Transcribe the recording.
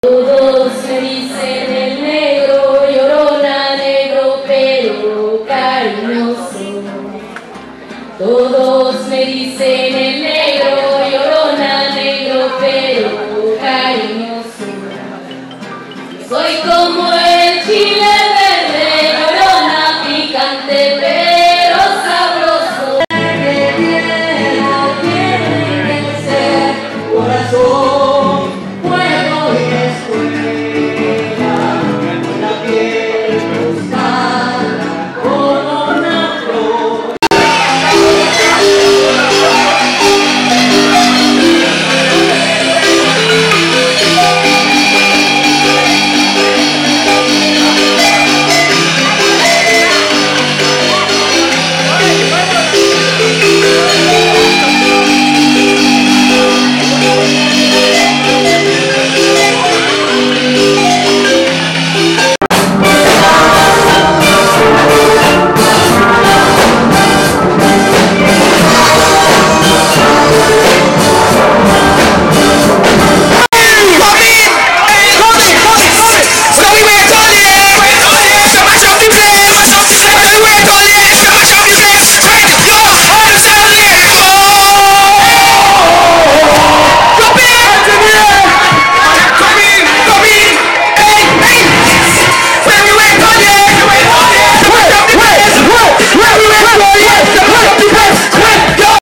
Todos me dicen el negro llorona negro pero cariñoso. Todos me dicen el negro llorona negro pero cariñoso. Soy como el chile.